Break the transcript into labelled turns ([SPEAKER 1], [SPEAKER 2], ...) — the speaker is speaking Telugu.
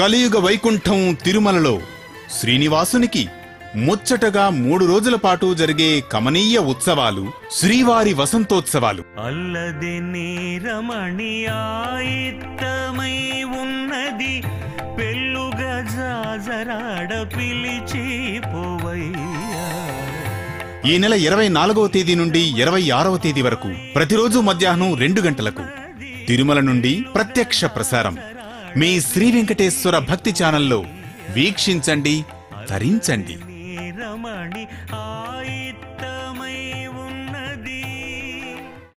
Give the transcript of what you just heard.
[SPEAKER 1] కలియుగ వైకుంఠం తిరుమలలో శ్రీనివాసునికి ముచ్చటగా మూడు రోజుల పాటు జరిగే కమనీయ ఉత్సవాలు శ్రీవారి వసంతోత్సవాలు.
[SPEAKER 2] అల్లది నీరమణి ఆయిత్తమై ఉన్నది పెళ్ళుగా జాజరాడ పిలిచి పోవయ్యా.
[SPEAKER 1] ఈ నెల ఇరవై నాలుగవ తేదీ నుండి ఇరవై ఆరవ తేదీ వరకు ప్రతిరోజు మధ్యాహ్నం రెండు గంటలకు తిరుమల నుండి ప్రత్యక్ష ప్రసారం. మీ శ్రీ వెంకటేశ్వర భక్తి ఛానల్లో వీక్షించండి తరించండి.
[SPEAKER 2] రమణి